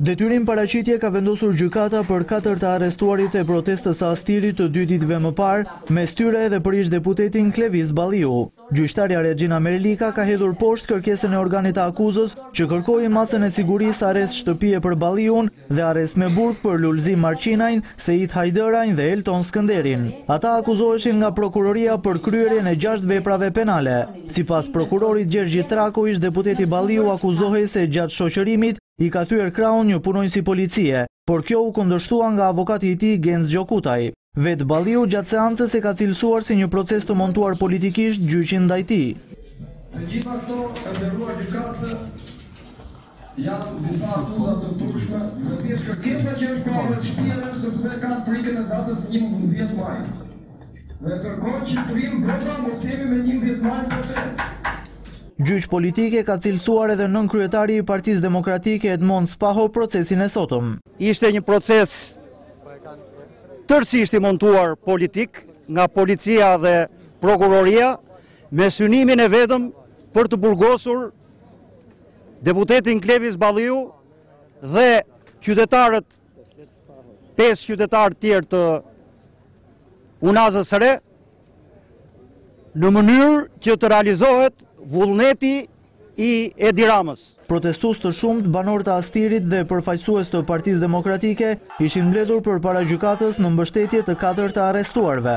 Detyrim paraqitje ka vendosur gjykata për katër të arrestuarit e protestës së Astirit të dy ditëve më parë, mes tyre edhe për ish-deputetin Klevis Balliu. Gjyqtarja Rexhina Merlika ka hedhur poshtë kërkesën e organit të akuzës që kërkoi masën e sigurisë arrest shtëpie për Balliun Dhe arrest me burg për Lulzim Marçinajn, Seit Hajderajn dhe Elton Skënderin. Ata akuzoheshin nga prokuroria për kryerjen e gjashtë veprave penale. Sipas prokurorit Gjergji Trakos, ish-deputeti Balliu akuzohej se gjatë shoqërimit i ka thyer krahun një punonjësi policie, por kjo u kundërshtua nga avokati i tij Genc Gjokutaj. Vetë Balliu gjatë seancës e ka cilësuar si një proces të montuar politikisht gjyqin ndaj tij. Janë disa akuza të turpshme dhe thjesht kërkesa që është për arrest shtëpie sepse kanë frikën e datës njëmbëdhjetë maj dhe kërkojnë që të rrimë brenda mos jemi më njëmbëdhjetë maj protestë. Gjyq politik e ka cilësuar edhe nënkryetari i Partisë Demokratike Edmond Spaho procesin e sotëm. Ishte një proces tërësisht i montuar politik nga policia dhe prokuroria me synimin e vetëm për të burgosur Deputetin Klevis Balliu dhe qytetarët, pesë qytetarë të tjerë të Unazës së Re, në mënyrë që të realizohet vullneti i Edi Ramës. Protestues të shumtë, banorë të Astirit dhe përfaqësues të Partisë Demokratike, Ishin mbledhur përpara gjykatës në mbështetje të katër të arrestuarve.